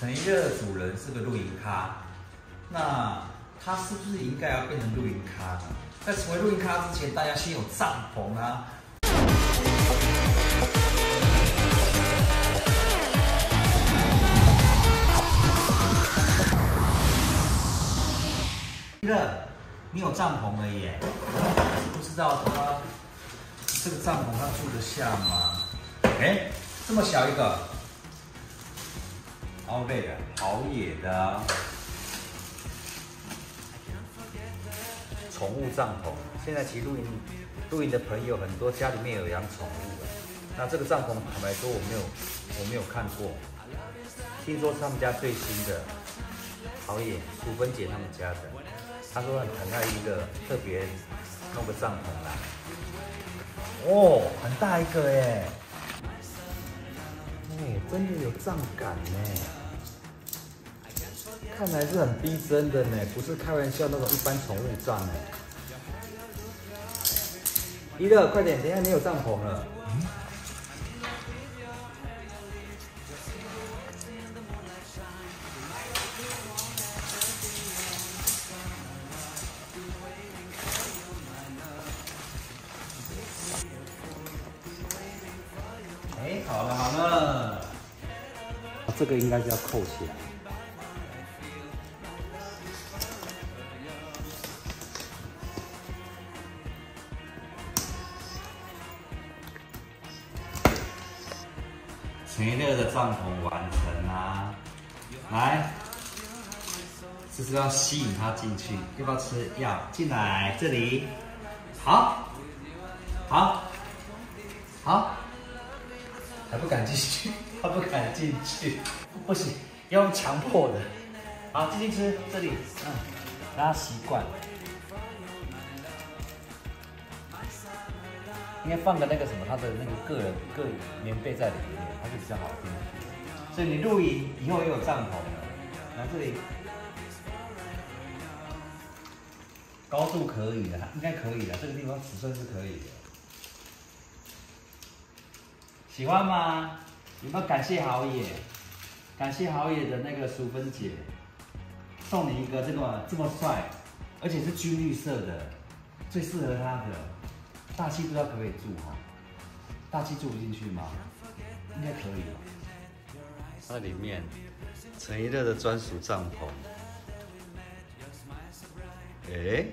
陈一乐的主人是个露营咖，那他是不是应该要变成露营咖呢？在成为露营咖之前，大家先有帐篷啊。一乐，你有帐篷了耶？不知道他这个帐篷他住得下吗？哎，这么小一个。奥贝的好野的宠物帐篷，现在其实露营露营的朋友很多，家里面有养宠物的。那这个帐篷坦白说我没有我没有看过，听说是他们家最新的，好野淑芬姐他们家的，他说很很爱一个特别弄个帐篷来，哦，很大一个耶，哎，真的有帐感呢。看来是很逼真的呢，不是开玩笑那种一般宠物帐呢。一乐，快点，等下你有帐篷了。哎，好了好了，这个应该是要扣起来。全乐的帐篷完成啦！来，这是要吸引他进去，要不要吃？要，进来这里。好，好，好，还不敢进去，他不敢进去，不行，要用强迫的。好，进去吃，这里，嗯，让他习惯。应该放个那个什么，他的那个个人个棉被在里面，它就比较好听。所以你露营以后也有帐篷了，来这里，高度可以的，应该可以的，这个地方尺寸是可以的。喜欢吗？有没有感谢好野？感谢好野的那个淑芬姐，送你一个这个这么帅，而且是军绿色的，最适合他的。大气不知道可不可以住哈？大气住不进去吗？应该可以吧。那里面陈一乐的专属帐篷。哎。